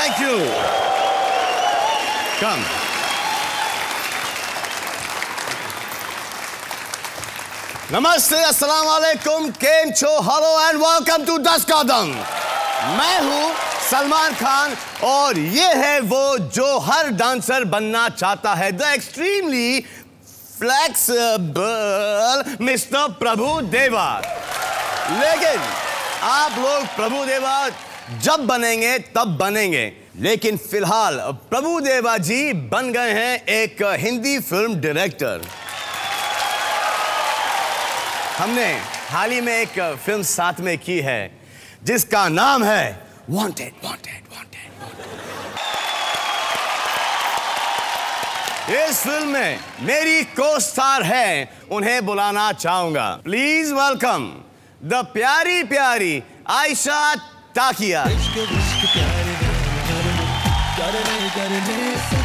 Thank you. Come. नमस्ते अस्सलाम वालेकुम केम छो हेलो एंड वेलकम टू दस कदम मैं हूँ सलमान खान और ये है वो जो हर डांसर बनना चाहता है the extremely flexible mister Prabhu Deva लेकिन आप लोग प्रभु देवा जब बनेंगे, तब बनेंगे। लेकिन फ़िलहाल, प्रभु देवा जी बन गए हैं एक हिंदी फ़िल्म डायरेक्टर हमने हाल ही में एक फ़िल्म साथ में की है, जिसका नाम है वांटेड वांटेड वांटेड इस फ़िल्म में मेरी को स्टार है, उन्हें बुलाना चाहूँगा। प्लीज़ वेलकम द प्यारी प्यारी आयशा ताकिया और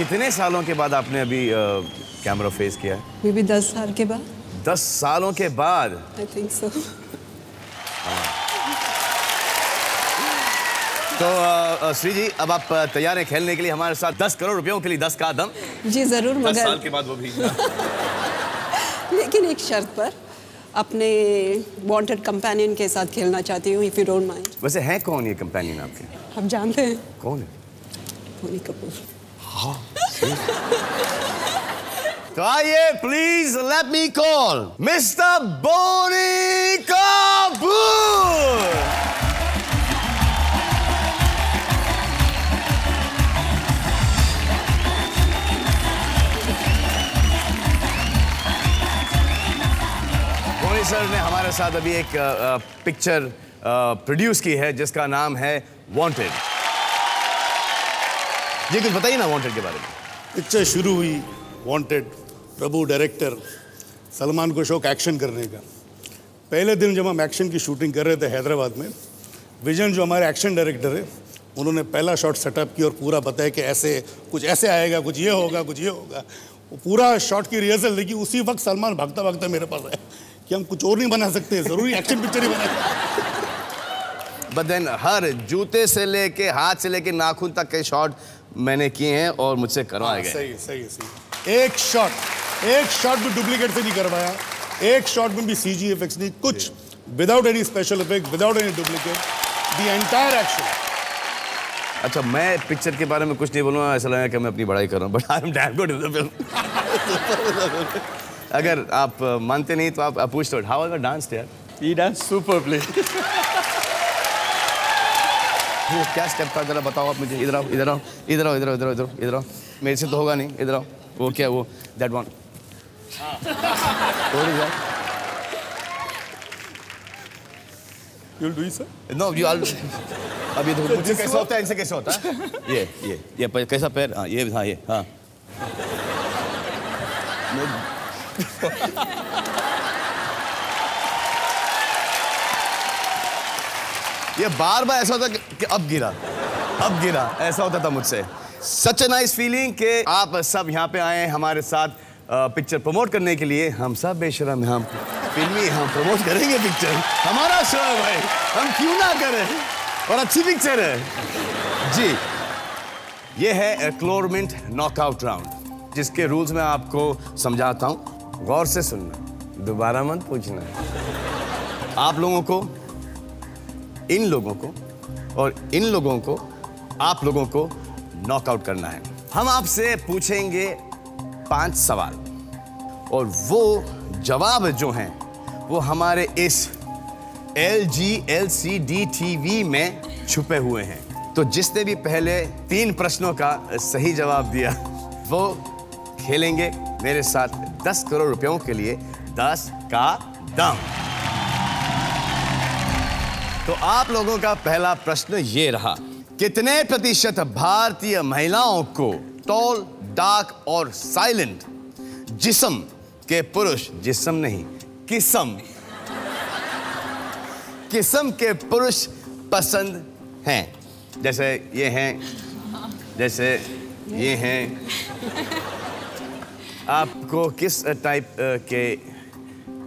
कितने सालों के बाद आपने अभी कैमरा फेस किया है? मे बी दस साल के बाद। दस सालों के बाद? आई थिंक सो तो अ, श्री जी अब आप तैयार हैं खेलने के लिए हमारे साथ दस करोड़ रुपयों के लिए दस का दम जी ज़रूर दस मगर साल के बाद वो भी। लेकिन एक शर्त पर अपने वांटेड कंपेनियन के साथ खेलना चाहती हूँ इफ़ यू डोंट माइंड वैसे है कौन ये कंपेनियन आपके? आप जानते हैं? कौन है? बोनी कपूर। तो आइए please let me call mister Boney Kapoor Boney sir ने हमारे साथ अभी एक पिक्चर प्रोड्यूस की है, जिसका नाम है वांटेड जी कुछ बताइए ना वांटेड के बारे में। पिक्चर शुरू हुई वांटेड प्रभु डायरेक्टर सलमान को शौक एक्शन करने का। पहले दिन जब हम एक्शन की शूटिंग कर रहे थे हैदराबाद में विजन जो हमारे एक्शन डायरेक्टर है उन्होंने पहला शॉट सेटअप किया और पूरा बताया कि ऐसे कुछ ऐसे आएगा कुछ ये होगा कुछ ये होगा। वो पूरा शॉट की रिहर्सल देखी उसी वक्त सलमान भागता भागता मेरे पास आया कि हम कुछ और नहीं बना सकते ज़रूरी एक्शन पिक्चर ही बनाए बट देन हर जूते से लेके हाथ से लेके नाखून तक के शॉट मैंने किए हैं और मुझसे करवाए गए सही सही सही एक शॉट एक शॉट भी डुप्लीकेट से नहीं करवाया। एक शॉट में भी सी जी एफेक्ट्स नहीं कुछ without any special effect without any duplicate the entire action अच्छा मैं पिक्चर के बारे में कुछ नहीं बोलूँगा ऐसा लगा कि मैं अपनी बड़ाई कर रहा हूँ but I am damn good in the film अगर आप मानते नहीं तो आप, पूछ लो हाउ एवर डांस यार। He danced superbly. वो क्या स्टेप था जरा बताओ आप मुझे। इधर आओ इधर आओ इधर आओ इधर आओ इधर आओ इधर आओ इधर आओ। मेरे से तो होगा नहीं। इधर आओ। वो क्या वो? That one You'll do it, sir? No you all अब ये देखो मुझसे कैसे होता है? इनसे कैसे होता है? ये ये ये पैर- कैसा पैर? हाँ ये हाँ ये हाँ। ये बार बार ऐसा होता कि, अब गिरा। अब गिरा। ऐसा होता था मुझसे। सच ए नाइस फीलिंग कि आप सब यहाँ पे आए हमारे साथ पिक्चर प्रमोट करने के लिए। हम सब बेशरम हम फिल्मी हम प्रमोट करेंगे पिक्चर हमारा शो है भाई। हम क्यों ना करें? और अच्छी पिक्चर है। जी। ये है क्लोरमेंट नॉकआउट राउंड जिसके रूल्स मैं आपको समझाता हूँ। गौर से सुनना। दोबारा मत पूछना। आप लोगों को इन लोगों को और इन लोगों को, आप लोगों को नॉकआउट करना है। हम आपसे पूछेंगे पाँच सवाल। और वो जवाब जो हैं, वो हमारे इस L G L C D T V में छुपे हुए हैं। तो जिसने भी पहले तीन प्रश्नों का सही जवाब दिया, वो खेलेंगे मेरे साथ दस करोड़ रुपयों के लिए दस का दम। तो आप लोगों का पहला प्रश्न ये रहा, कितने प्रतिशत भारतीय महिलाओं को टॉल डार्क और साइलेंट जिसम के पुरुष, जिसम नहीं, किसम? किस्म के पुरुष पसंद हैं? जैसे ये हैं, जैसे ये हैं। आपको किस टाइप के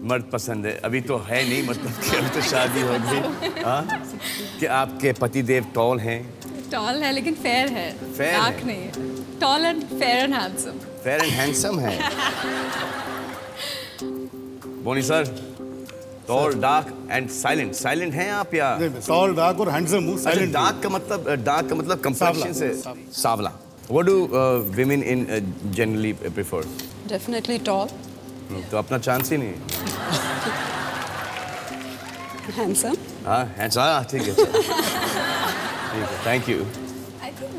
मर्द पसंद है। अभी तो है नहीं मतलब कि अभी तो शादी हो गई। हाँ? कि आपके पतिदेव टॉल हैं। टॉल है लेकिन फेयर है। Fair डार्क नहीं है। Tall and fair and handsome fair and handsome है। Boney sir tall dark and silent silent हैं आप या टॉल डार्क और हैंडसम हूँ अच्छा साइलेंट डार्क का मतलब डार्क का मतलब कंप्लेक्शन से सावला। What do in uh, generally prefer? Definitely tall तो अपना चांस ही नहीं हैंडसम हाँ hands- हाँ ठीक है। ठीक है। Thank you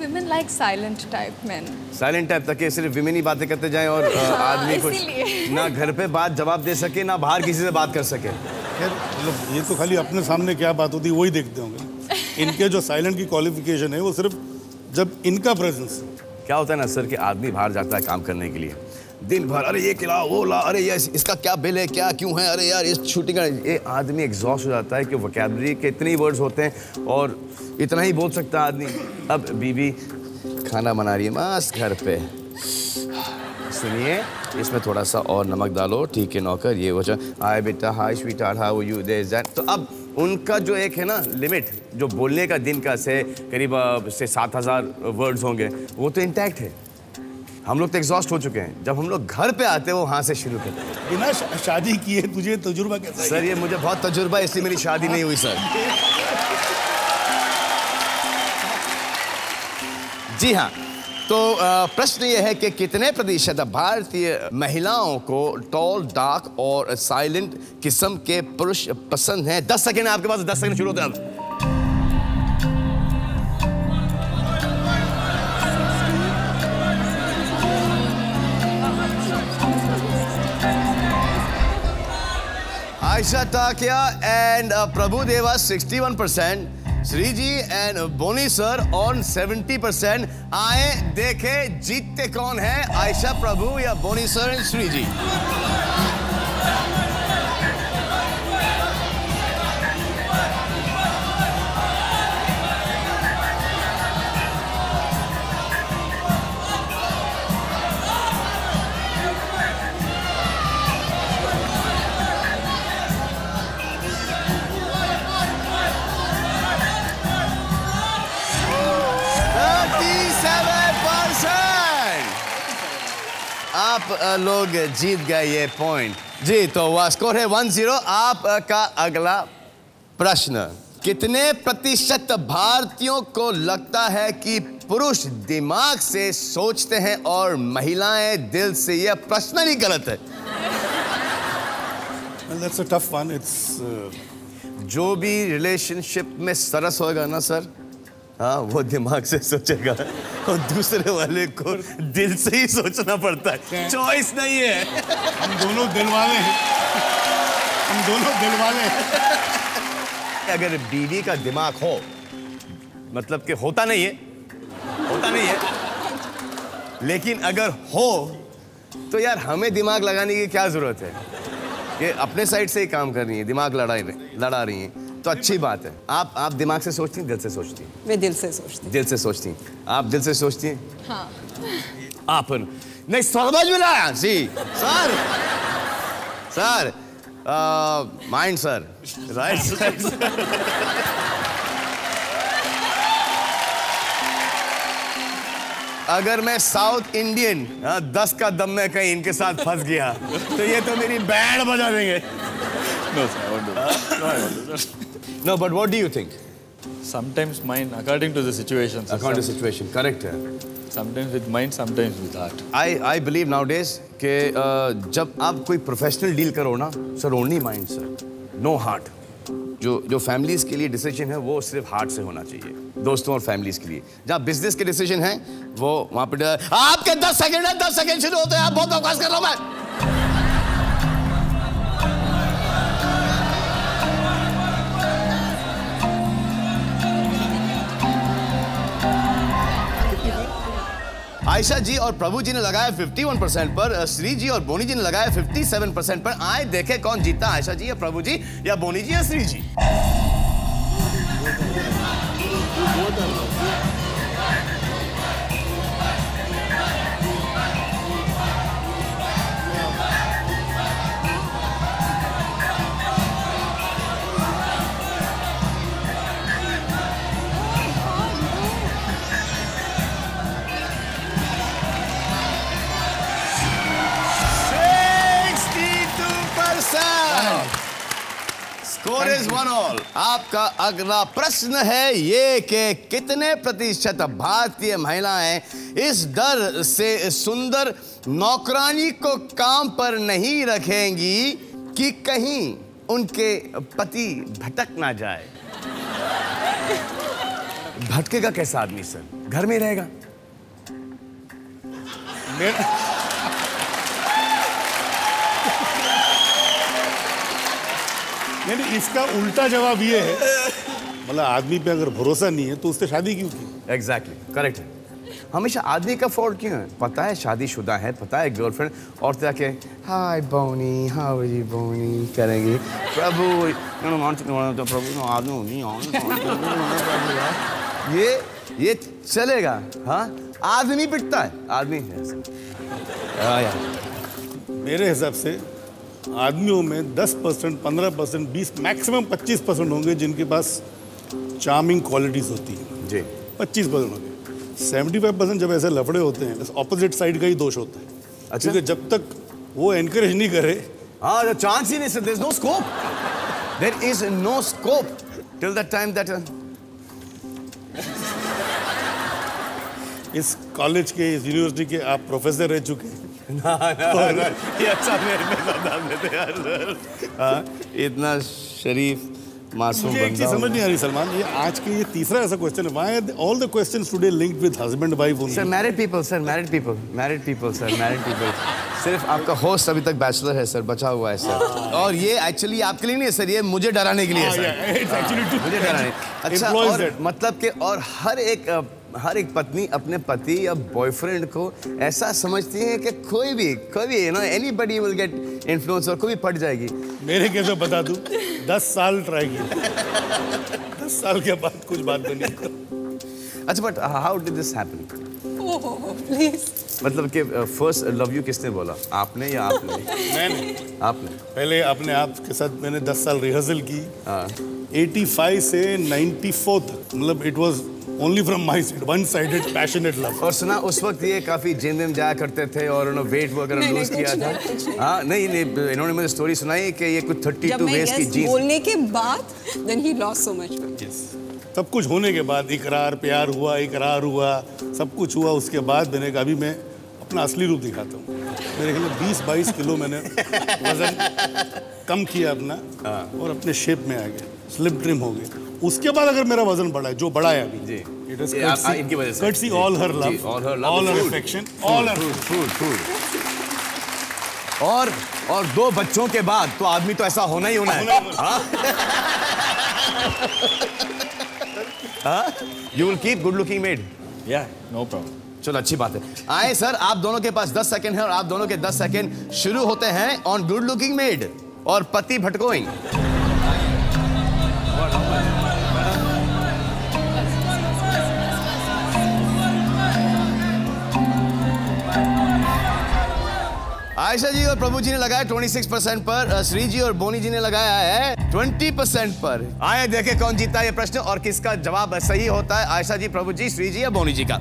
women like silent type men. Silent type तक सिर्फ़ विमेन ही बातें करते जाएँ और uh, आदमी कुछ ना घर पे बात जवाब दे सके ना बाहर किसी से बात कर सके। खैर मतलब ये तो खाली अपने सामने क्या बात होती है वही देखते होंगे। इनके जो साइलेंट की क्वालिफिकेशन है वो सिर्फ़ जब इनका प्रेजेंस क्या होता है ना सर कि आदमी बाहर जाता है काम करने के लिए। दिन भर अरे ये खिला वो ला, अरे ये इसका क्या बिल है, क्या क्यों है? अरे यार, इस शूटिंग का, ये आदमी एग्जॉस्ट हो जाता है कि वोकेबलरी के इतने वर्ड्स होते हैं और इतना ही बोल सकता है आदमी। अब बीबी खाना बना रही है, मस्त घर पे। सुनिए, इसमें थोड़ा सा और नमक डालो, ठीक है, नौकर, ये वो हाय बेटा hi sweetheart how you there that तो अब उनका जो एक है ना लिमिट जो बोलने का दिन का से करीब से सात हज़ार वर्ड्स होंगे, वो तो इंटैक्ट है। हम लोग तो एग्जॉस्ट हो चुके हैं। जब हम लोग घर पे आते हैं वो वहाँ से शुरू करते हैं। बिना शादी किए तुझे तजुर्बा कैसा सर ये मुझे बहुत तजुर्बा है इसलिए मेरी शादी नहीं हुई सर। जी हाँ। तो प्रश्न ये है कि कितने प्रतिशत भारतीय महिलाओं को टॉल डार्क और साइलेंट किस्म के पुरुष पसंद हैं? दस सेकेंड आपके पास दस सेकेंड शुरू होते हैं Ayesha Takia and uh, Prabhu Deva 61 percent Shri ji and Boney sir on 70 percent आए, देखे, जीतते कौन है? आयशा प्रभु या बोनी सर एंड श्री जी आप लोग जीत गए ये पॉइंट जी तो वह स्कोर है वन ज़ीरो आप का अगला प्रश्न. कितने प्रतिशत भारतीयों को लगता है कि पुरुष दिमाग से सोचते हैं और महिलाएँ दिल से यह प्रश्न ही गलत है? Well, that's a tough one. It's uh, जो भी रिलेशनशिप में सरस होगा ना सर हाँ वो दिमाग से सोचेगा और दूसरे वाले को दिल से ही सोचना पड़ता है। चॉइस नहीं है। हम दोनों दिल वाले हैं। हम दोनों दिल वाले हैं। अगर बीवी का दिमाग हो मतलब कि होता नहीं है होता नहीं है लेकिन अगर हो तो यार हमें दिमाग लगाने की क्या ज़रूरत है? कि अपने साइड से ही काम कर रही है दिमाग लड़ा लड़ा रही हैं। तो अच्छी बात है। आप आप दिमाग से सोचती हैं दिल से सोचती हैं? मैं दिल से सोचती दिल से सोचती हैं। आप दिल से सोचती हैं? हाँ। आप नहीं समझ में लाया see sir sir mind sir. Right sir. अगर मैं साउथ इंडियन हाँ, दस का दम में कहीं इनके साथ फंस गया तो ये तो मेरी बैंड बजा देंगे। No, sir, That. No, that. No, but what do you think? Sometimes mine, according to the situation. sir. According to the situation, correct है. Sometimes with mind, sometimes with heart. I I believe nowadays कि uh, जब आप कोई professional deal करो ना sir only mind sir no heart जो जो families के लिए डिसीज़न है वो सिर्फ़ हार्ट से होना चाहिए दोस्तों और फैमिलीज़ के लिए जहाँ बिज़नेस के डिसीज़न है वो वहाँ पे आपके 10 सेकंड है 10 सेकंड शुरू होते हैं आप बहुत बकवास कर रहा हूँ मैं आयशा जी और प्रभु जी ने लगाया 51 परसेंट पर श्री जी और बोनी जी ने लगाया 57 परसेंट पर। आए देखे कौन जीता आयशा जी या प्रभु जी या बोनी जी या Shri ji. Score is one all आपका अगला प्रश्न है ये कि कितने प्रतिशत भारतीय महिलाएँ इस डर से सुंदर नौकरानी को काम पर नहीं रखेंगी कि कहीं उनके पति भटक ना जाए? भटकेगा कैसा आदमी सर? घर में रहेगा। नहीं नहीं इसका उल्टा जवाब ये है। मतलब आदमी पे अगर भरोसा नहीं है तो उससे शादी क्यों की? एग्जैक्टली करेक्ट है। हमेशा आदमी का फॉल्ट क्यों है? पता है शादीशुदा है पता है गर्लफ्रेंड और तो जाके हाय बोनी हाउ जी बोनी करेंगी। प्रभु you मान सकते हो, तो प्रभु आदमी हाँ, ये ये चलेगा हाँ? आदमी पिटता है आदमी है हाँ। मेरे हिसाब से आदमियों में 10 परसेंट पंद्रह परसेंट बीस मैक्सिमम 25 परसेंट होंगे जिनके पास चार्मिंग क्वालिटीज होती है। जी। 25 परसेंट होंगे। 75 परसेंट जब ऐसे लफड़े होते हैं ऑपोजिट साइड का ही दोष होता है। अच्छा। क्योंकि जब तक वो एनकरेज नहीं करे हाँ the chance ही नहीं sir no scope there is no scope till the time that uh, इस कॉलेज के इस यूनिवर्सिटी के आप प्रोफेसर रह चुके हैं। ये हाँ, इतना शरीफ मासूम एक बंदा चीज़ समझ नहीं आ रही सलमान ये आज के ये तीसरा ऐसा क्वेश्चन है। Why all the questions today linked with husband wife sir married people sir married people married people sir married people सिर्फ़ आपका होस्ट अभी तक बैचलर है सर बचा हुआ है सर और ये एक्चुअली आपके लिए नहीं है सर ये मुझे डराने के लिए है सर मुझे डराने अच्छा और मतलब कि और हर एक हर एक पत्नी अपने पति या बॉयफ्रेंड को ऐसा समझती है कि कोई भी कोई भी you know anybody will get influence और कोई भी पट जाएगी। मेरे कैसे बता दूँ? दस साल ट्राई किया दस साल के बाद कुछ बात बनी अच्छा but how did this happen मतलब कि फ़र्स्ट लव यू किसने बोला? आपने या आपने? मैंने। आपने। पहले अपने आप के साथ मैंने 10 साल रिहर्सल की। हाँ। 85 से 94 तक मतलब it was only from my side one sided passionate love और सुना उस वक्त ये काफ़ी जिम विम जाया करते थे और उन्होंने वेट वगैरह लूज किया था। हाँ नहीं नहीं इन्होंने मुझे स्टोरी सुनाई कि ये कुछ थर्टी टू वेस्ट की yes जीन्स बोलने के बाद देन ही लॉस्ट सो मच सब कुछ होने के बाद इकरार प्यार हुआ इकरार हुआ सब कुछ हुआ उसके बाद मैंने कहा अभी मैं अपना असली रूप दिखाता हूँ। मेरे ख्याल में बीस बाईस किलो मैंने वज़न कम किया अपना और अपने शेप में आ गया। स्लिप ट्रिम हो गया। उसके बाद अगर मेरा वज़न बढ़ा है जो बढ़ा है अभी जी। इट इज़ ये इनकी वजह से। All her love all her affection all her food food और और दो बच्चों के बाद तो आदमी तो ऐसा होना ही होना है। You will keep good looking made Yeah, no problem. चलो अच्छी बात है। आए सर आप दोनों के पास 10 सेकंड है और आप दोनों के 10 सेकंड शुरू होते हैं ऑन गुड लुकिंग मेड और पति भटकोइंग आयशा जी और प्रभु जी ने लगाया 26 परसेंट पर श्री जी और बोनी जी ने लगाया है 20 परसेंट पर। आए, देखे कौन जीता ये प्रश्न और किसका जवाब सही होता है। आयशा जी, प्रभु जी, श्री जी या बोनी जी का?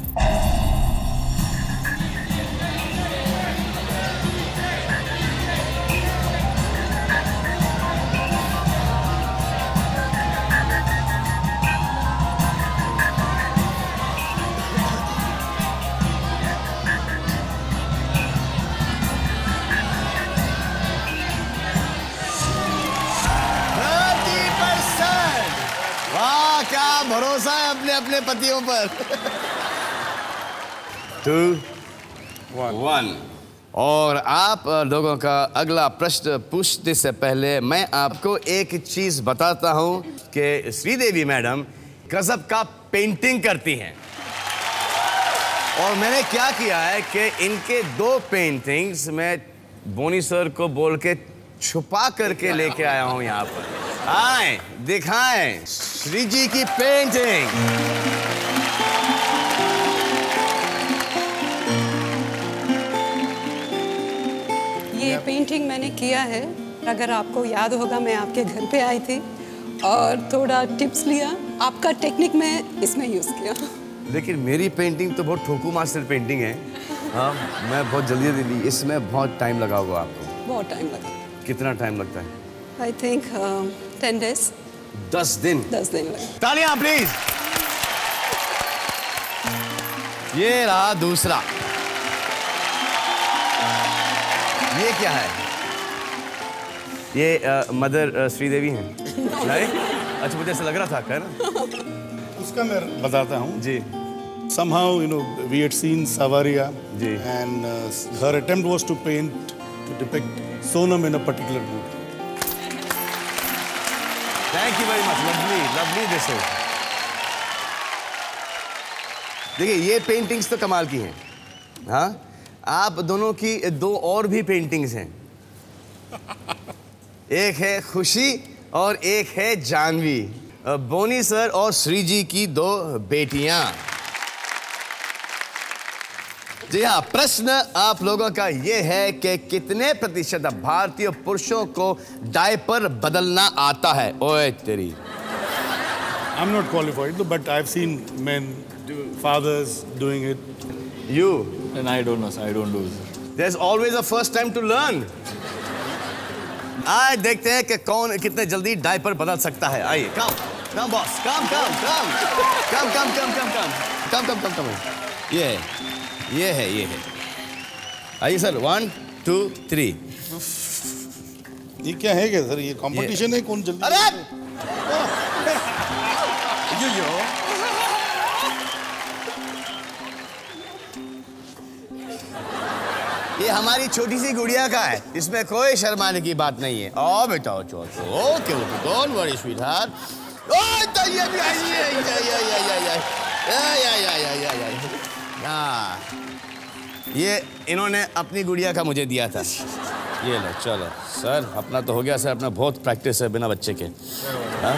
पतियों पर टू वन और आप लोगों का अगला प्रश्न पूछने से पहले मैं आपको एक चीज़ बताता हूँ कि श्रीदेवी मैडम गजब का पेंटिंग करती हैं। और मैंने क्या किया है कि इनके दो पेंटिंग्स मैं बोनी सर को बोल के छुपा करके लेके आया हूँ यहाँ पर। आए दिखाएँ श्री जी की पेंटिंग पेंटिंग मैंने किया है। अगर आपको याद होगा मैं आपके घर पे आई थी और थोड़ा टिप्स लिया। आपका टेक्निक मैं इसमें यूज़ किया। लेकिन मेरी पेंटिंग तो बहुत ठोकू मास्टर पेंटिंग है। हाँ मैं बहुत जल्दी जल्दी इसमें बहुत टाइम लगा होगा आपको। बहुत टाइम लगा। कितना टाइम लगता है? आई थिंक टेन डेज़ दस दिन। दस दिन तालियाँ प्लीज़ ये रहा दूसरा। ये क्या है ये अ, मदर अ, श्रीदेवी हैं अच्छा मुझे ऐसा लग रहा था कर उसका मैं बताता हूँ जी somehow you know we had seen Savaria ji. and uh, her attempt was to paint to depict Sonam in a particular mood. Thank you very much lovely lovely this is देखिए ये पेंटिंग्स तो कमाल की हैं हाँ आप दोनों की दो और भी पेंटिंग्स हैं। एक है खुशी और एक है जानवी। बोनी सर और श्री जी की दो बेटियाँ। जी हाँ प्रश्न आप लोगों का ये है कि कितने प्रतिशत भारतीय पुरुषों को डायपर बदलना आता है? ओए तेरी। I'm not qualified, but I've seen men, fathers doing it. You And I don't know, sir. I don't do it. There's always a first time to learn. आज देखते हैं कि कौन कितने जल्दी डायपर बदल सकता है। आइए कम कम बॉस कम कम कम कम कम कम कम कम कम कम कम कम ये है ये है ये है। आइए सर वन टू थ्री ये क्या है क्या सर ये कंपटीशन है कौन जल्दी अरे! यो यो ये हमारी छोटी सी गुड़िया का है इसमें कोई शर्माने की बात नहीं है ओ बेटा okay okay don't worry sweetheart तो ये है हाँ इन्होंने अपनी गुड़िया का मुझे दिया था ये लो चलो सर अपना तो हो गया सर अपना बहुत प्रैक्टिस है बिना बच्चे के हाँ?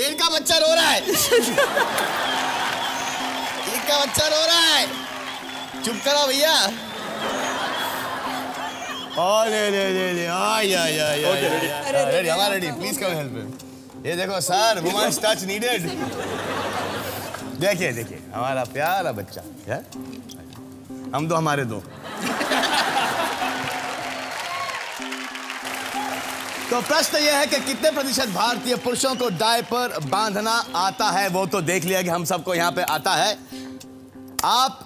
इनका बच्चा रो रहा है इनका बच्चा रो रहा है चुप करो भैया ले ले ले ले या या या रेडी हमारा ready please come help him ये देखो सर वुमेन्स टच नीडेड देखिए देखिए हमारा प्यारा बच्चा है? हम दो हमारे दो। तो प्रश्न यह है कि कितने प्रतिशत भारतीय पुरुषों को डायपर बांधना आता है? वो तो देख लिया कि हम सबको यहाँ पे आता है। आप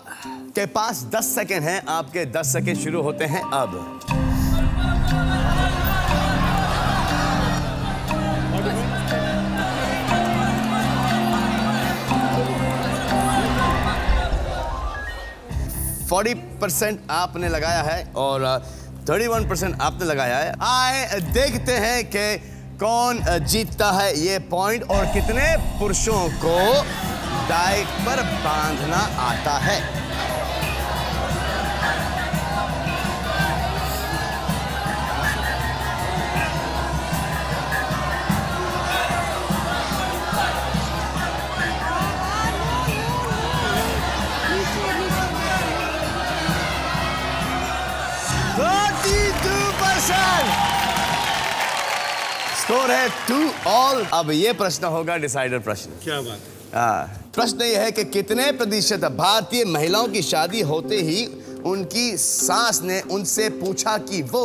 के पास 10 सेकेंड हैं, आपके 10 सेकेंड शुरू होते हैं अब। फोर्टी परसेंट आपने लगाया है और थर्टी वन परसेंट आपने लगाया है। आए, देखते हैं कि कौन जीतता है ये पॉइंट और कितने पुरुषों को डाइक डायपर बांधना आता है। स्कोर है टू ऑल। अब ये प्रश्न होगा डिसाइडर प्रश्न। क्या बात है? प्रश्न यह है कि कितने प्रतिशत भारतीय महिलाओं की शादी होते ही उनकी सास ने उनसे पूछा कि वो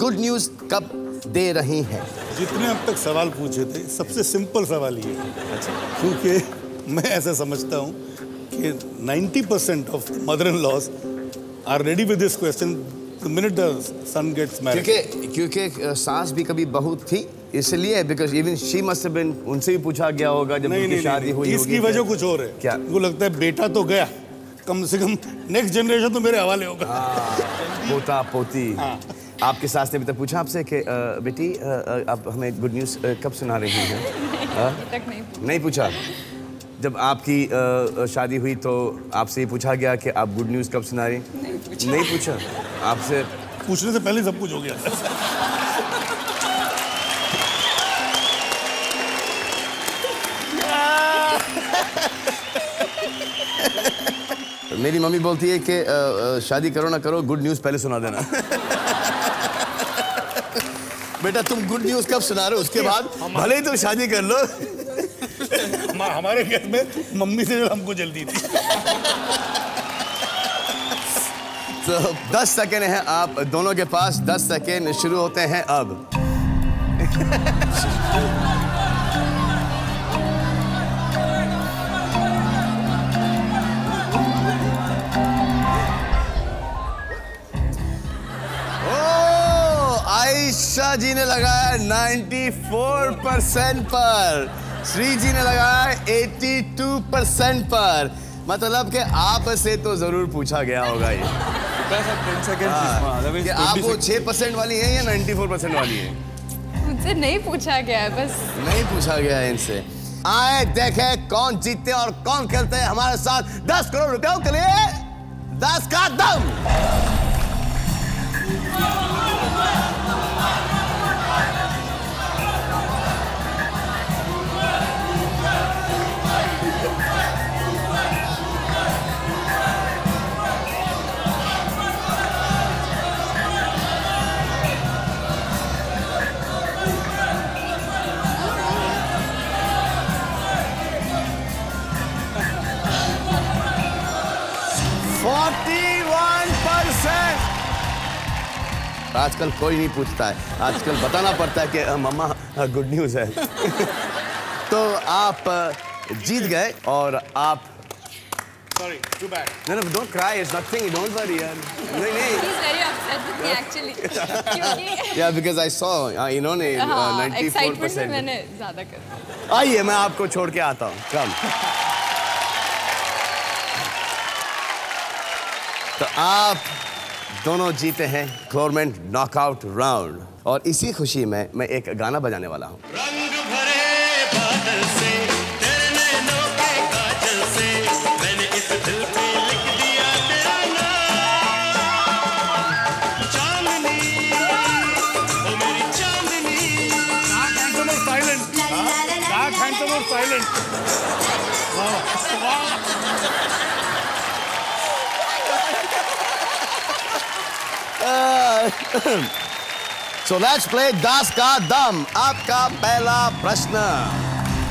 गुड न्यूज़ कब दे रही हैं? जितने अब तक सवाल पूछे थे सबसे सिंपल सवाल ये है। क्योंकि मैं ऐसा समझता हूँ कि 90 percent of mother in laws are ready with this question the minute the son gets married क्योंकि क्योंकि सास भी कभी बहू थी इसलिए because even she must have been उनसे भी पूछा गया होगा जब नहीं उनकी नहीं शादी नहीं, हुई होगी इसकी वजह कुछ और है। क्या? उनको लगता है बेटा तो गया कम से कम नेक्स्ट जनरेशन तो मेरे हवाले होगा। पोता पोती। हाँ। आपके सास ने अभी तक पूछा आपसे कि बेटी आप हमें गुड न्यूज़ कब सुना रही हैं? नहीं पूछा। जब आपकी शादी हुई तो आपसे ये पूछा गया कि आप गुड न्यूज़ कब सुना रही? नहीं पूछा? आपसे पूछने से पहले सब कुछ हो गया। मेरी मम्मी बोलती है कि शादी करो ना करो गुड न्यूज़ पहले सुना देना. बेटा तुम गुड न्यूज़ कब सुना रहे हो? उसके बाद भले ही तुम शादी कर लो। हमारे घर में मम्मी से जो हमको जल्दी थी। तो 10 सेकेंड है आप दोनों के पास 10 सेकेंड शुरू होते हैं अब। ओ, जी ने लगाया 94 परसेंट पर। श्री जी ने लगाया 82 परसेंट पर। मतलब कि आप से तो ज़रूर पूछा गया होगा ये। Because of 10 seconds, हाँ, कि आप वो seconds. 6 परसेंट वाली हैं या 94 परसेंट वाली हैं? मुझसे नहीं पूछा गया है बस। नहीं पूछा गया है इनसे। आए देखे कौन जीतते और कौन खेलते हैं हमारे साथ 10 करोड़ रुपयों के लिए 10 का दम। आजकल कोई नहीं पूछता है आजकल बताना पड़ता है कि मम्मा गुड न्यूज़ है तो आप जीत गए और आप sorry to bad No, no, don't cry. It's nothing. Don't worry. यार। नहीं नहीं He's very upset with me actually Yeah, because I saw uh, इन्होंने uh, हाँ 94 एक्साइटमेंट में परसेंट मैंने ज़्यादा कर। आइए मैं आपको छोड़ के आता हूँ कम तो आप दोनों जीते हैं गवर्नमेंट नॉकआउट राउंड और इसी खुशी में मैं एक गाना बजाने वाला हूँ। रंग भरे बादल से सो लेट्स प्ले दास का दम आपका पहला प्रश्न।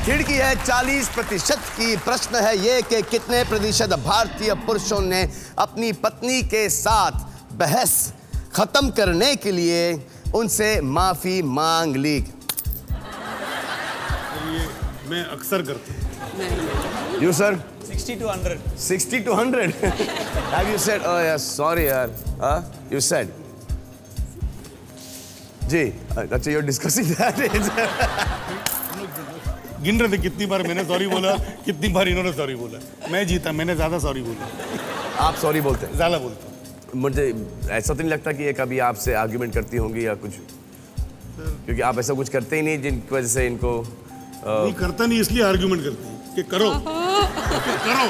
खिड़की है 40 प्रतिशत की। प्रश्न है ये कि कितने प्रतिशत भारतीय पुरुषों ने अपनी पत्नी के साथ बहस खत्म करने के लिए उनसे माफ़ी मांग ली? ये मैं अक्सर करता हूँ। You sir 60 to 100. 60 to 100 have you said oh yeah sorry यार huh? you said जी अच्छा you're discussing that. गिन रहे थे कितनी बार मैंने सॉरी बोला कितनी बार इन्होंने सॉरी बोला। मैं जीता मैंने ज़्यादा सॉरी बोला। आप सॉरी बोलते हैं। ज़्यादा बोलता हूँ। मुझे ऐसा तो नहीं लगता कि ये कभी आपसे आर्ग्यूमेंट करती होंगी या कुछ। क्योंकि आप ऐसा कुछ करते ही नहीं जिनकी वजह से इनको अ, नहीं करता नहीं इसलिए आर्ग्यूमेंट करती है कि करो। करो।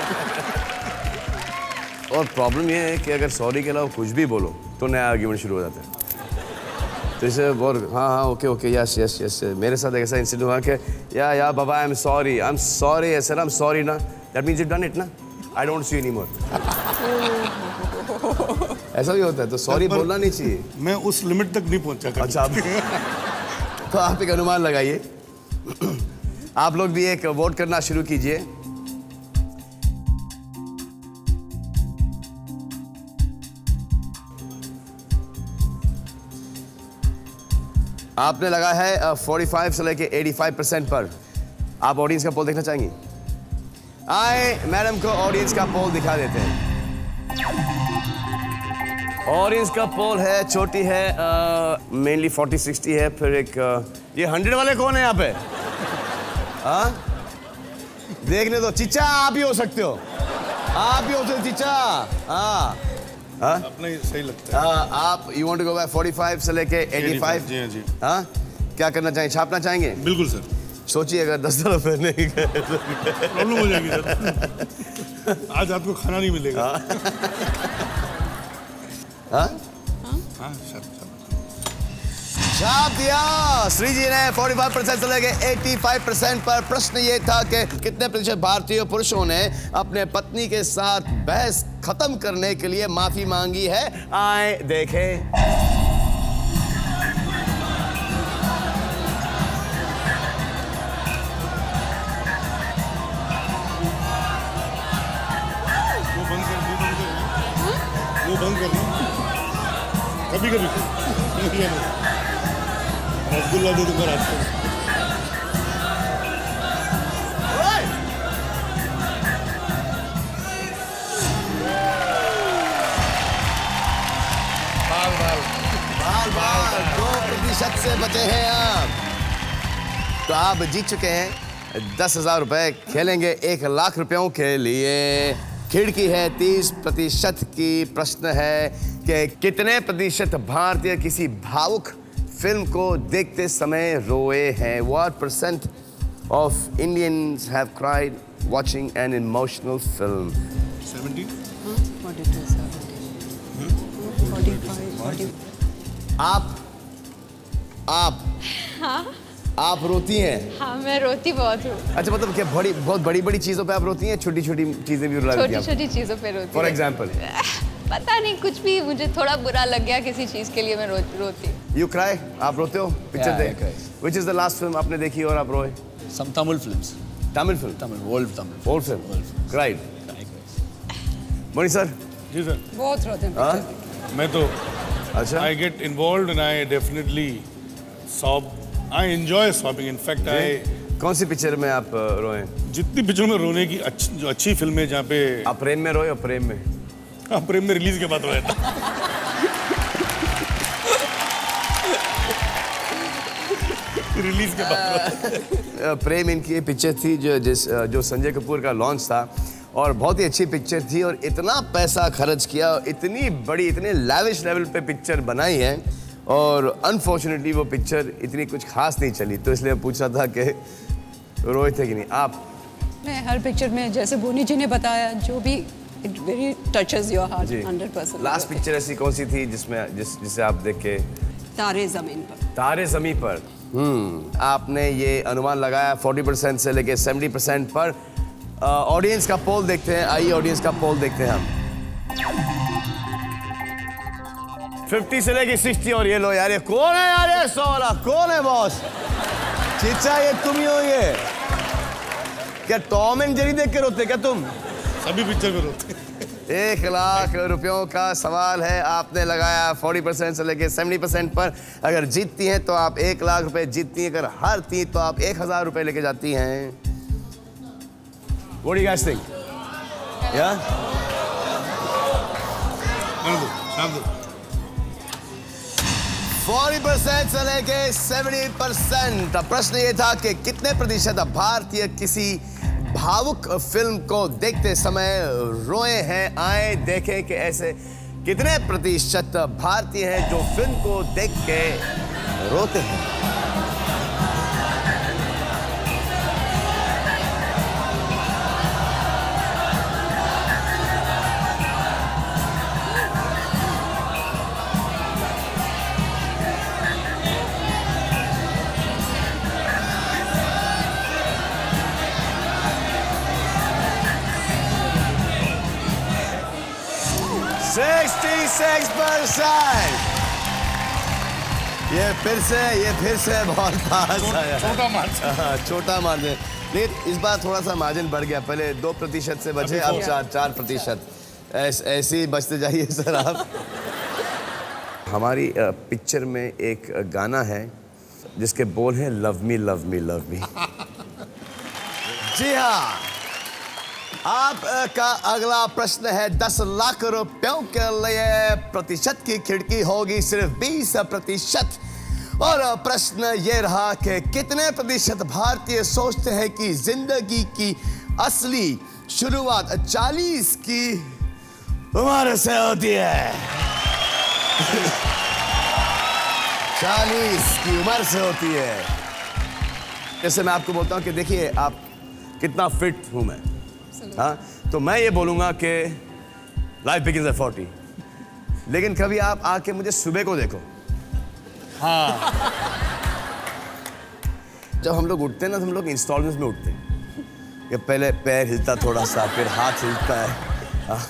और प्रॉब्लम ये है कि अगर सॉरी के अलावा कुछ भी बोलो तो नया आर्ग्यूमेंट शुरू हो जाता है। तो इसे और हाँ हाँ okay okay yes yes yes मेरे साथ एक ऐसा इंसिडेंट हुआ कि या या बाबा I am sorry I am sorry sir I am sorry ना. That means you done it ना. I don't see any more ऐसा भी होता है तो सॉरी बोलना नहीं चाहिए। मैं उस लिमिट तक नहीं पहुँचा। अच्छा आप तो आप एक अनुमान लगाइए। आप लोग भी एक वोट करना शुरू कीजिए। आपने लगा है अ, 45 से लेके 85 परसेंट पर। आप ऑडियंस का पोल देखना चाहेंगे? आए मैडम को ऑडियंस का पोल दिखा देते हैं। ऑडियंस का पोल है छोटी है मेनली फोर्टी सिक्सटी है फिर एक अ, ये हंड्रेड वाले कौन है यहाँ पे? हाँ देखने दो चिच्चा आप ही हो सकते हो। आप ही हो सकते हाँ हाँ। अपना ही सही लगता है। हाँ, आप you want to go by 45 से लेके 85 जी हाँ जी हाँ? क्या करना चाहेंगे छापना चाहेंगे? बिल्कुल सर। सोचिए अगर दस पे नहीं गए तो। प्रॉब्लम हो जाएगी सर। आज आपको खाना नहीं मिलेगा। हाँ? हाँ सर। छाप दिया। श्री जी ने 45 परसेंट से लेके 85 परसेंट पर प्रश्न ये था कि कितने प्रतिशत भारतीय पुरुषों ने अपने पत्नी के साथ बहस खत्म करने के लिए माफ़ी मांगी है? आए देखें। कभी कभी दो प्रतिशत से बचे हैं आप तो आप जीत चुके हैं दस हज़ार रुपए खेलेंगे, एक लाख रुपयों के लिए। खिड़की है तीस प्रतिशत की, प्रश्न है कि कितने प्रतिशत भारतीय किसी भावुक फ़िल्म को देखते समय रोए हैं। What percent of Indians have cried watching an emotional film? Seventy आप आप आप रोती हैं? हाँ मैं रोती बहुत हूँ। अच्छा मतलब क्या बड़ी बहुत बड़ी बड़ी चीज़ों पे आप रोती हैं? छोटी छोटी चीज़ें भी रुला देती छोटी छोटी चीज़ों पे रोती फॉर एग्ज़ाम्पल पता नहीं कुछ भी मुझे थोड़ा बुरा लग गया किसी चीज़ के लिए मैं रो, रोती यू क्राई आप रोते हो पिक्चर देख. Which is the last film आपने देखी और आप रोए Some Tamil films. Tamil film Tamil, old Tamil. Old film cried cry. Mani sir ji sir बहुत रोते हैं हाँ? में। तो अच्छा I get involved and I definitely sob. I enjoy sobbing. In fact, I कौन सी पिक्चर में आप रोए जितनी पिक्चरों में रोने की अच्छी जो अच्छी फ़िल्में जहाँ पे आप प्रेम में रोए और प्रेम में प्रेम में रिलीज़ के बाद रोया था रिलीज़ के बाद प्रेम इनकी पिक्चर थी जो जिस जो संजय कपूर का लॉन्च था और बहुत ही अच्छी पिक्चर थी और इतना पैसा खर्च किया और इतनी बड़ी इतने लैविश लेवल पे पिक्चर बनाई है और अनफॉर्चुनेटली वो पिक्चर इतनी कुछ खास नहीं चली। तो इसलिए मैं पूछ था कि रोए थे कि नहीं? आप? मैं हर पिक्चर में जैसे बोनी जी ने बताया जो भी it very touches your heart ji. Hundred percent last picture ऐसी कौन सी थी जिसमें जिस जिसे आप देख के तारे ज़मीन पर। तारे जमी पर। हम्म। आपने ये अनुमान लगाया 40 परसेंट से लेके 70 परसेंट पर। ऑडियंस का पोल देखते हैं। आइए ऑडियंस का पोल देखते हैं हम। 50 से लेके 60 और ये लो यार ये कौन है यार ये सौ वाला कौन है बॉस चिच्चा ये तुम ही हो ये। क्या टॉम एंड जेरी देख के रोते क्या तुम? सभी पिक्चर में रोते एक लाख रुपयों का सवाल है। आपने लगाया 40 परसेंट से लेके 70 परसेंट पर। अगर जीतती हैं तो आप एक लाख रुपए जीतती हैं। अगर हारती हैं तो आप एक हज़ार रुपए लेके जाती हैं। What do you guys think? Yeah? 40 percent से लेके 70 परसेंट प्रश्न ये था कि कितने प्रतिशत भारतीय किसी भावुक फ़िल्म को देखते समय रोए हैं, आए, देखें कि ऐसे कितने प्रतिशत भारतीय हैं जो फ़िल्म को देख के रोते हैं। फिर से ये फिर से बहुत पास आया। छोटा मार्च हाँ, छोटा मार्जिन नहीं इस बार थोड़ा सा मार्जिन बढ़ गया। पहले दो प्रतिशत से बचे अब चार चार प्रतिशत। ऐस, ऐसे ही बचते जाइए सर आप। हमारी पिक्चर में एक गाना है जिसके बोल हैं love me love me love me जी हाँ। आप अ, का अगला प्रश्न है दस लाख रुपयों के लिए प्रतिशत की खिड़की होगी सिर्फ़ बीस प्रतिशत। और प्रश्न ये रहा कि कितने प्रतिशत भारतीय सोचते हैं कि ज़िंदगी की असली शुरुआत चालीस की उम्र से होती है? चालीस की उम्र से होती है। जैसे मैं आपको बोलता हूँ कि देखिए आप कितना फिट हूँ मैं। हाँ? तो मैं ये बोलूँगा कि लाइफ बिगिंस एट फोर्टी लेकिन कभी आप आके मुझे सुबह को देखो। हाँ। जब हम लोग उठते हैं ना तो हम लोग इंस्टॉलमेंट्स में उठते हैं। कि पहले पैर हिलता थोड़ा सा फिर हाथ हिलता है। हाँ,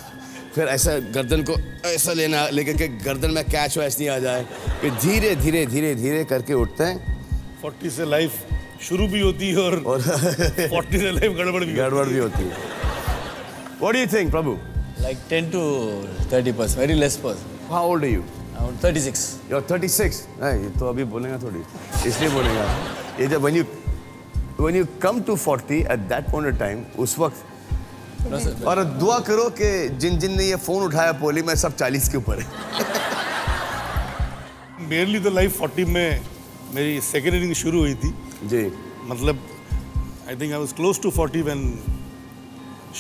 फिर ऐसा गर्दन को ऐसा लेना लेकर के गर्दन में कैच हो ऐसे नहीं आ जाए। फिर धीरे धीरे धीरे धीरे करके उठते हैं। 40 से लाइफ शुरू भी होती है और और 40 से लाइफ गड़बड़ भी गड़बड़ भी होती है। What do you think, Prabhu? Like 10 to 30 percent, very less percent. How old are you? Around 36. You're 36. नहीं, ये तो अभी बोलेगा थोड़ी। इसलिए बोलेगा। ये जब when you when you come to 40 at that point of time उस वक्त और दुआ करो कि जिन जिन ने ये फ़ोन उठाया पोली में सब 40 के ऊपर है। मेरली तो लाइफ 40 में मेरी सेकेंड इनिंग शुरू हुई थी। जी। मतलब I think I was close to 40 when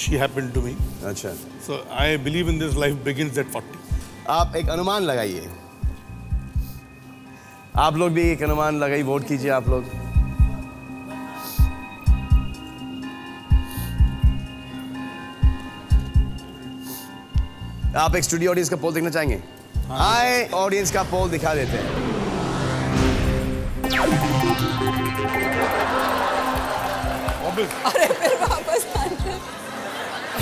she happened to me अच्छा। So I believe in this life begins at 40 आप एक अनुमान लगाइए। आप लोग भी एक अनुमान लगाइए वोट कीजिए आप लोग। आप एक स्टूडियो ऑडियंस का पोल देखना चाहेंगे? आए ऑडियंस का पोल दिखा देते हैं। अरे फिर वापस आना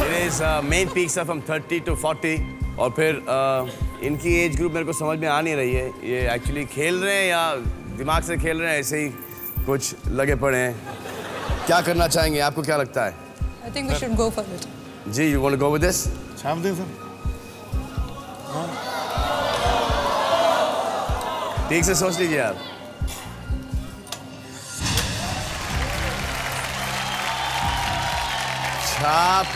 It is uh, main peaks are from 30 to 40 और फिर uh, इनकी एज ग्रुप मेरे को समझ में आ नहीं रही है। ये एक्चुअली खेल रहे हैं या दिमाग से खेल रहे हैं ऐसे ही कुछ लगे पड़े हैं। क्या करना चाहेंगे? आपको क्या लगता है? I think we should go for it ji you want go with this छाप दें सर। ठीक से सोच लीजिए आप। छाप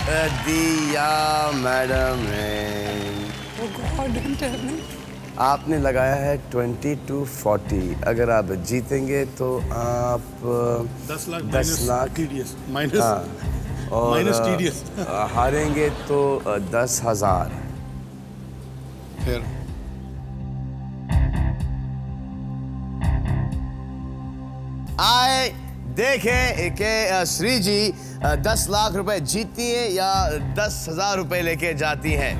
दिया मैडम ने। मी आपने लगाया है 20 टू 40 अगर आप जीतेंगे तो आप 10 लाख दस लाख माइनस हाँ। और अ, हारेंगे तो दस हज़ार। फिर। आए देखें कि श्री जी दस लाख रुपए जीतती है या दस हज़ार रुपए लेके जाती हैं?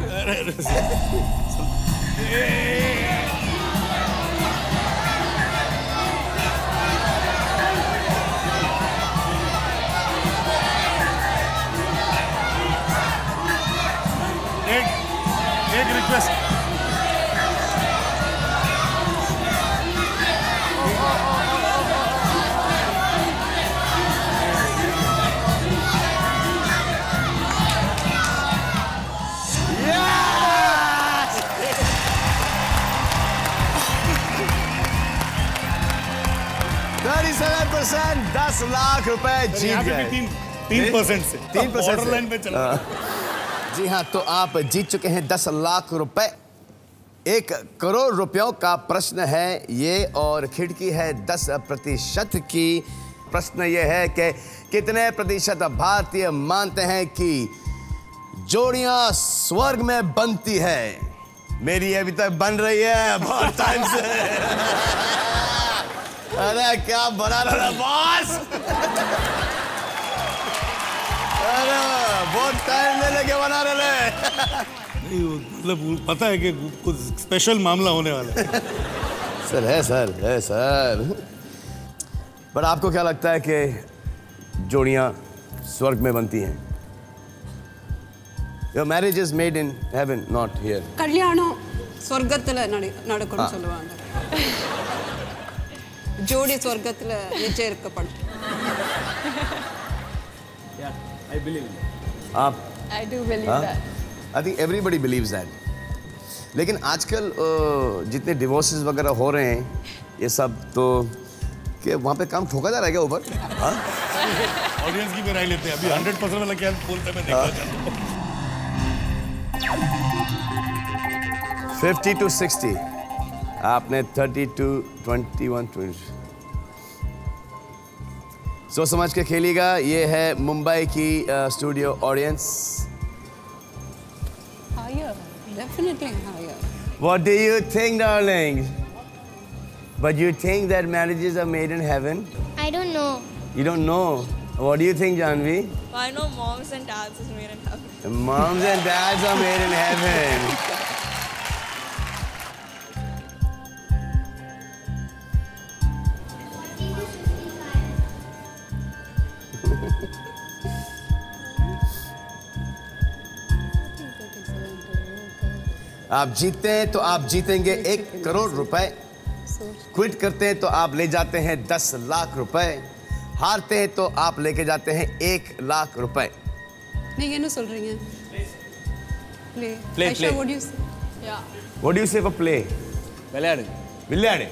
एक एक रिक्वेस्ट परसेंट दस लाख रुपए जीत गए। तीन परसेंट से। तीन से। लाइन पे चला जी हाँ तो आप जीत चुके हैं दस लाख रुपए। एक करोड़ रुपयों का प्रश्न है ये और खिड़की है दस प्रतिशत की। प्रश्न ये है कि कितने प्रतिशत भारतीय मानते हैं कि जोड़ियाँ स्वर्ग में बनती है? मेरी अभी तक बन रही है बहुत टाइम से। अरे क्या बना रहा बॉस अरे बहुत टाइम ले लेके बना रहे हैं। नहीं वो मतलब वो पता है कि कुछ स्पेशल मामला होने वाला है सर है सर है सर पर आपको क्या लगता है कि जोड़ियां स्वर्ग में बनती हैं your marriage is made in heaven not here கல்யாணம் சொர்க்கத்துல நட நடக்கும்னு சொல்லுவாங்க ஜோடி சொர்க்கத்துல நிச்சயிக்கப்படும் I believe in it. आप I do believe हाँ? that. I think everybody believes that लेकिन आजकल अ, जितने डिवोर्सेस वगैरह हो रहे हैं ये सब तो कि वहाँ पे काम ठोका जा रहा है क्या ऊपर हाँ ऑडियंस की भी राय लेते हैं अभी हंड्रेड परसेंट वाला क्या बोलते हैं मैं देखना चाहता हूँ 50 टू 60 आपने 30 टू 21 20 सोच समझ के खेलिएगा ये है मुंबई की studio audience Higher, definitely higher. What do you think, darling? But you think that marriages are made in heaven? I don't know. You don't know. What do you think, Janvi? I know moms and dads is made in heaven. Moms and dads are made in heaven. आप जीतते हैं तो आप जीतेंगे एक करोड़ रुपए quit करते हैं तो आप ले जाते हैं दस लाख रुपए हारते हैं तो आप लेके जाते हैं एक लाख रुपए नहीं ये ना सुन रही हैं play Play, Ayesha play. What do you say Yeah. What do you say for play? விளையாடுங்க விளையாடு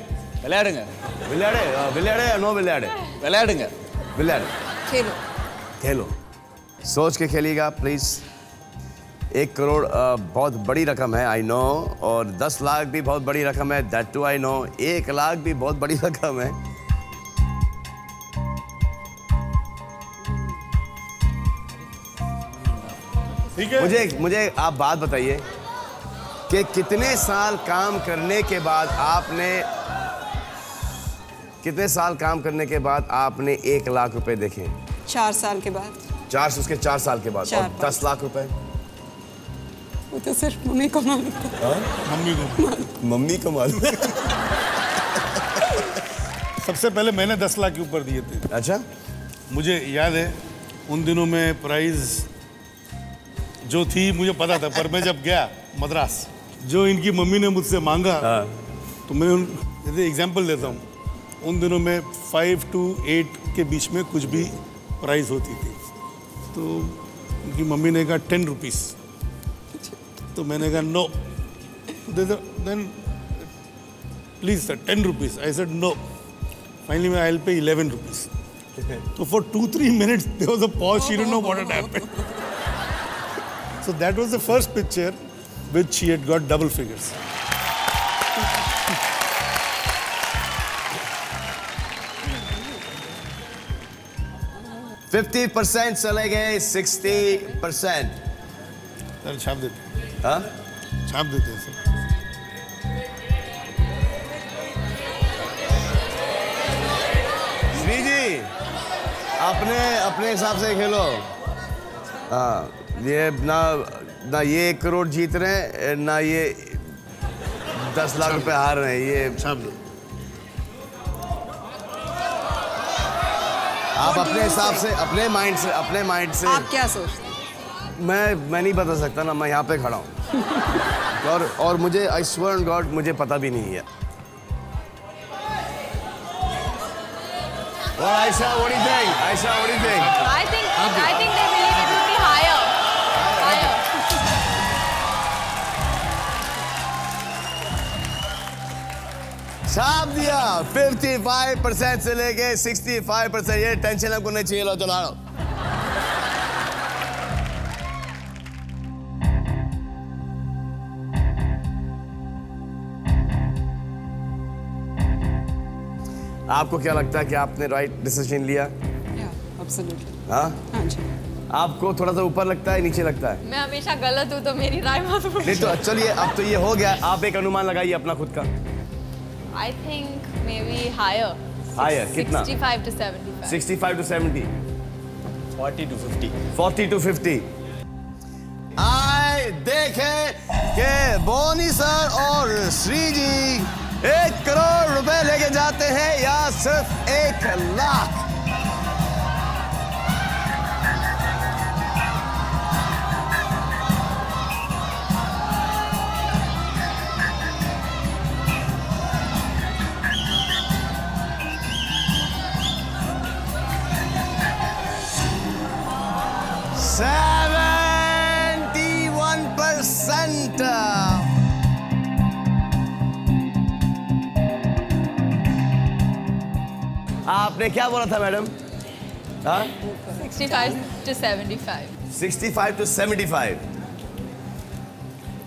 விளையாடுங்க விளையாடு அஹ், விளையாடு नो விளையாடு விளையாடுங்க விளையாடு खेलो खेलो सोच के खेलिएगा प्लीज एक करोड़ बहुत बड़ी रकम है आई नो और दस लाख भी बहुत बड़ी रकम है दैट टू आई नो एक लाख भी बहुत बड़ी रकम है। ठीक है। मुझे मुझे आप बात बताइए कि कितने साल काम करने के बाद आपने कितने साल काम करने के बाद आपने एक लाख रुपए देखे? चार साल के बाद। चार उसके चार साल के बाद चार, और दस लाख रुपए? वो तो सिर्फ़ मम्मी को मालूम था मम्मी को मम्मी को मालूम सबसे पहले मैंने दस लाख के ऊपर दिए थे। अच्छा? मुझे याद है उन दिनों में प्राइस जो थी मुझे पता था पर मैं जब गया मद्रास जो इनकी मम्मी ने मुझसे मांगा तो मैं उन जैसे एग्जांपल देता हूँ उन दिनों में फाइव टू एट के बीच में कुछ भी प्राइस होती थी। तो उनकी मम्मी ने कहा टेन रुपीस तो मैंने कहा no then please sir ten rupees I said no finally मैं I pay eleven rupees So for two, three minutes, there was a pause. She didn't know what had happened. so that was the first picture which she had got double figures. Fifty percent चले गए sixty percent sir छाप देते हैं? छाप देते हैं sir Shri जी अपने अपने हिसाब से खेलो। हाँ ये ना ना ये एक करोड़ जीत रहे हैं ना ये दस लाख रुपए हार रहे हैं ये छाप दो। आप अपने हिसाब से अपने माइंड से अपने माइंड से। आप क्या सोचते हैं? मैं मैं नहीं बता सकता ना मैं यहाँ पे खड़ा हूँ और और मुझे आई स्वर गॉड मुझे पता भी नहीं है और Ayesha what do you think? Ayesha what do you think? I think I think they believe it will be higher. Higher. छाप दिया 55 परसेंट से लेके 65 परसेंट ये टेंशन हमको नहीं चाहिए लो चलो आपको क्या लगता है कि आपने राइट डिसीज़न लिया? हाँ? हाँ जी. आपको थोड़ा सा ऊपर लगता है नीचे लगता है? मैं हमेशा गलत हूँ तो मेरी राय मत नहीं तो चलिए अब तो ये हो गया। आप एक अनुमान लगाइए अपना खुद का। I think maybe higher Higher, कितना? 65 to 75 65 टू 70 40 to 50 40 टू 50 आए देखे कि बोनी सर और श्री जी एक करोड़ रुपए लेके जाते हैं या सिर्फ़ एक लाख? आपने क्या बोला था मैडम? हाँ? 65 to 75. 65 टू 75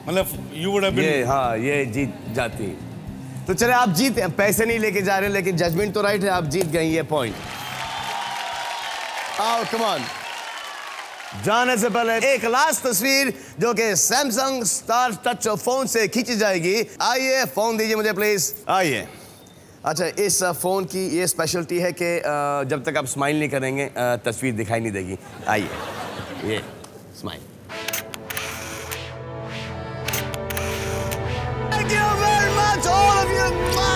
मतलब यू वुड हैव ये हाँ ये जीत जाती। तो चले आप जीत पैसे नहीं लेके जा रहे लेकिन जजमेंट तो राइट है आप जीत गए ये पॉइंट आओ कम ऑन जाने से पहले एक लास्ट तस्वीर जो कि सैमसंग स्टार टच फ़ोन से खींची जाएगी। आइए फ़ोन दीजिए मुझे प्लीज़ आइए। अच्छा इस फ़ोन की ये स्पेशलिटी है कि जब तक आप स्माइल नहीं करेंगे तस्वीर दिखाई नहीं देगी आइए ये smile Thank you very much, all of you.